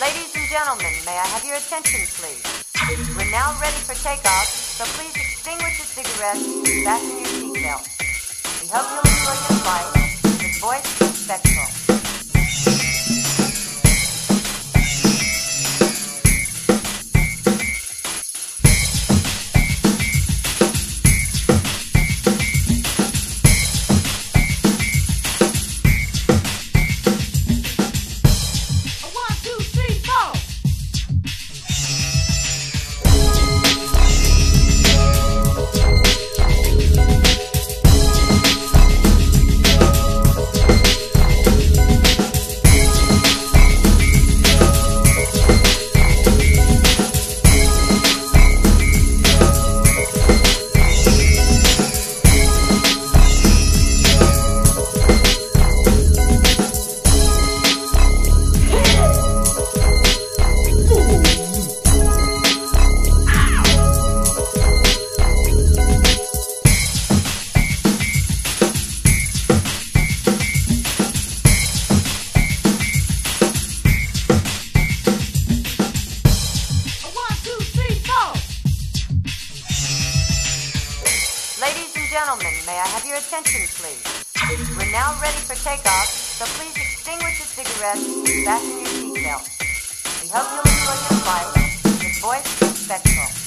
Ladies and gentlemen, may I have your attention, please? We're now ready for takeoff, so please extinguish your cigarettes and fasten your seatbelts. We hope you'll gentlemen, may I have your attention, please? We're now ready for takeoff, so please extinguish your cigarettes and fasten your seatbelts. We hope you'll enjoy your flight. With voice respectful.